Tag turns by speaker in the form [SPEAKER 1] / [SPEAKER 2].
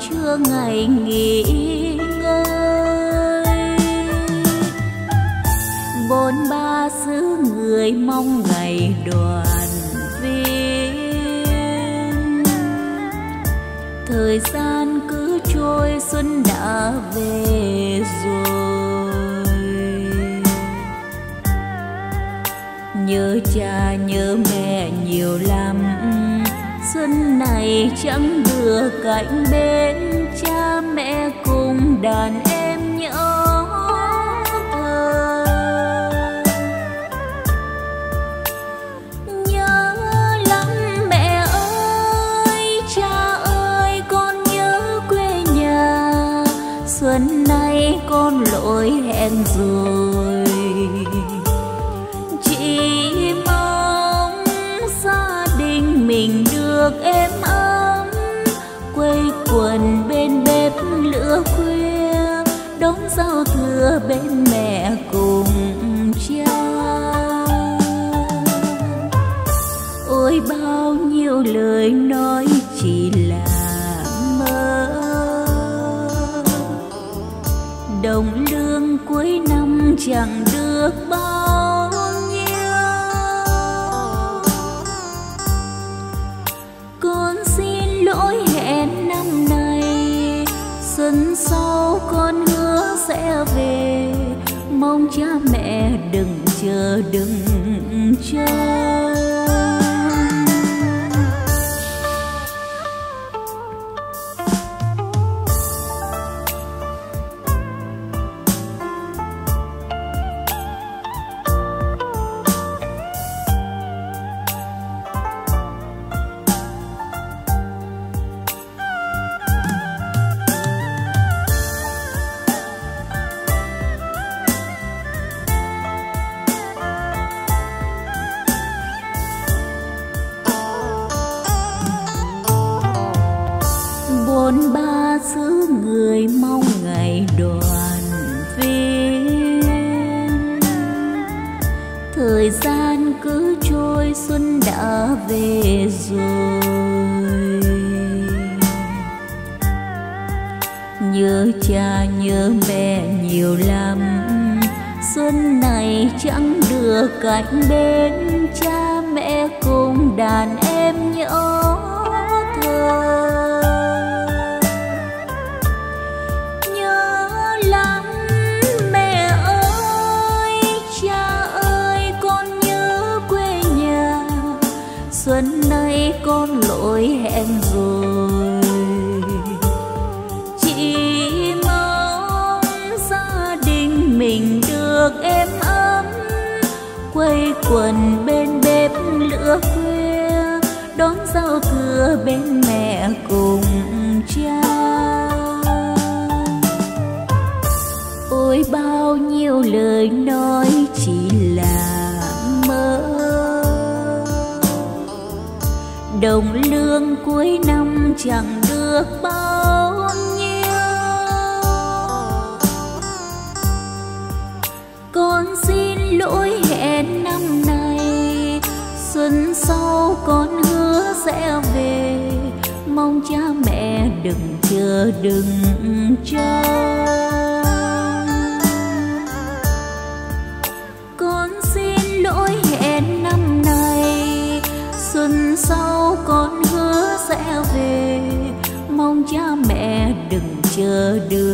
[SPEAKER 1] chưa ngày nghỉ ngơi. Bốn ba xứ người mong ngày đoàn viên. Thời gian cứ trôi, xuân đã về rồi. Nhớ cha, nhớ mẹ nhiều lắm, xuân này chẳng được cạnh bên cha mẹ cùng đàn em nhớ thơ. Nhớ lắm mẹ ơi, cha ơi, con nhớ quê nhà. Xuân nay con lỗi hẹn rồi. Chỉ mong gia đình mình được êm ấm, quây quần bên bếp lửa khuya, đón giao thừa bên mẹ cùng cha. Ôi, bao nhiêu lời nói chỉ là mơ. Đồng lương cuối năm chẳng được bao xuân sau con hứa sẽ về. Mong cha mẹ đừng chờ đừng chờ. Bốn ba xứ người mong ngày đoàn viên. Thời gian cứ trôi, xuân đã về rồi. Nhớ cha, nhớ mẹ nhiều lắm, xuân này chẳng được cạnh bên cha mẹ cùng đàn em nhỏ thơ. Xuân nay con lỗi hẹn rồi. Chỉ mong gia đình mình được êm ấm, quây quần bên bếp lửa khuya, đón giao thừa bên mẹ cùng cha. Ôi bao nhiêu lời nói đồng lương cuối năm chẳng được bao nhiêu. Con xin lỗi hẹn năm nay, xuân sau con hứa sẽ về. Mong cha mẹ đừng chờ đừng chờ. chờ được